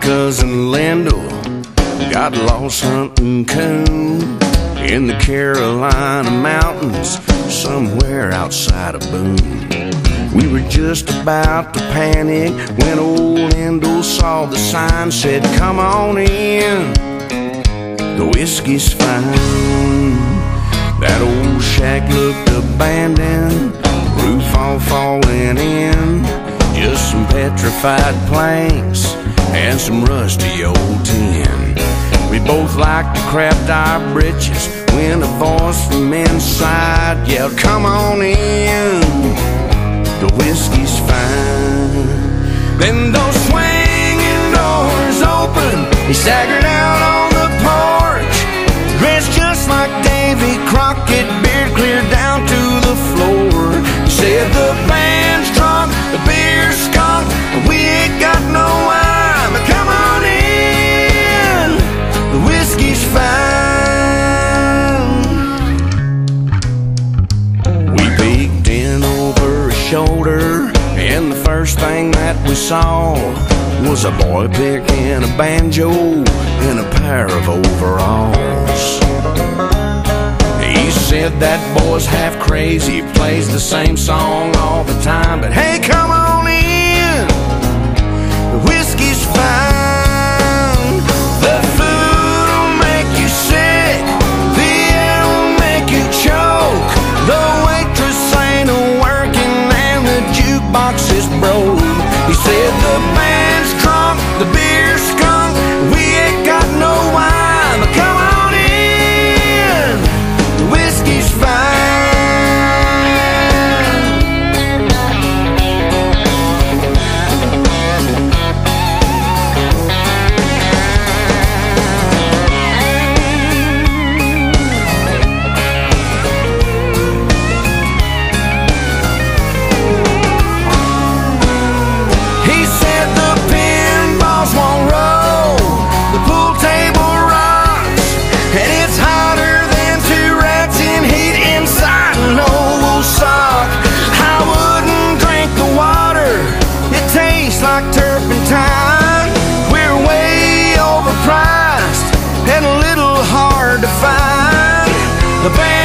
cousin Lindell got lost hunting coon in the Carolina mountains, somewhere outside of Boone. We were just about to panic when old Lindell saw the sign said, Come on in, the whiskey's fine. That old shack looked abandoned, roof all falling in, some petrified planks and some rusty old tin. We both liked to craft our britches when a voice from inside yelled, Come on in, the whiskey's fine. Then those swinging doors opened, he staggered out first thing that we saw was a boy picking a banjo in a pair of overalls. He said that boy's half crazy, plays the same song all the time, but hey, come on man hard to find. The band